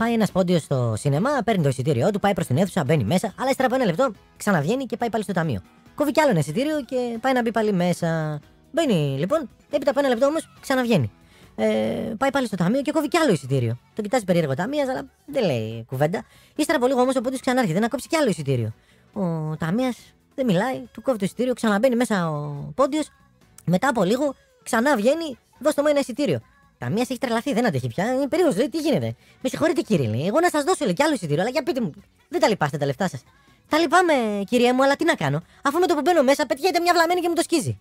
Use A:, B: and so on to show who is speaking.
A: Πάει ένα πόντιο στο σινεμά, παίρνει το εισιτήριό του, πάει προς την αίθουσα, μπαίνει μέσα, αλλά ύστερα από ένα λεπτό ξαναβγαίνει και πάει πάλι στο ταμείο. Κόβει κι άλλο ένα εισιτήριο και πάει να μπει πάλι μέσα. Μπαίνει λοιπόν, έπειτα από ένα λεπτό όμως ξαναβγαίνει. Ε, πάει πάλι στο ταμείο και κόβει κι άλλο εισιτήριο. Το κοιτάζει περίεργο ταμείας, αλλά δεν λέει κουβέντα. Ύστερα από λίγο όμως ο πόντιος ξανάρχεται να κόψει κι άλλο εισιτήριο. Ο ταμείας δεν μιλάει, του κόβει το εισιτήριο, ξαναμπαίνει μέσα ο πόντιος. Μετά από λίγο ξανά βγαίνει, δώστε μου ένα εισιτήριο. Ταμεία έχει τρελαθεί, δεν αντέχει πια. Είναι περίεργος, λέει, τι γίνεται. Με συγχωρείτε κύριε, λέει. Εγώ να σας δώσω λέει, κι άλλο εισιτήριο, αλλά για πείτε μου, δεν τα λυπάστε τα λεφτά σας. Τα λυπάμαι, κυρία μου, αλλά τι να κάνω. Αφού με το που μπαίνω μέσα πετιέται μια βλαμμένη και μου το σκίζει.